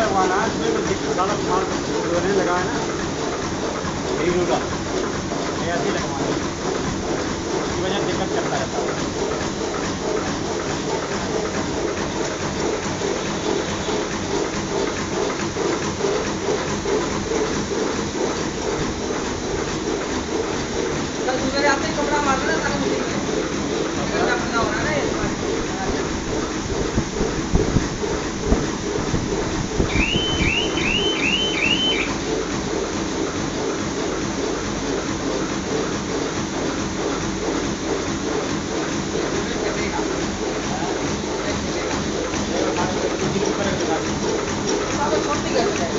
लगवाना है। इसमें सारा माल रोने लगा है ना यही होगा। ऐसे लगवाना है। इसकी वजह दिक्कत करता रहता है। कल सवेरे आते कपड़ा मारना सारा। मशीन में अगर अपना हो रहा है ना ये छोटी कर है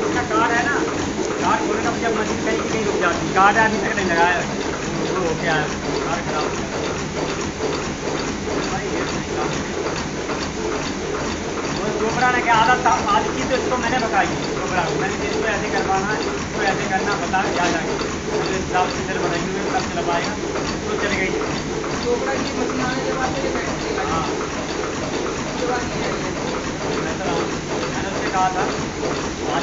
इसका कार्ड है ना ने क्या आदत आदत तो इसको मैंने बताई को मैंने इसको ऐसे करवाना है ऐसे करना बता जा जाके तो हिसाब से चल बताई हुई तब चला पाएगा तो चल गई चोपड़ा की मशीन आने के बाद ये बैठ गई हाँ उसके बाद नहीं आई है। मैं तो मैंने उससे कहा था आज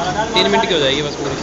तीन मिनट की हो जाएगी बस पूरी।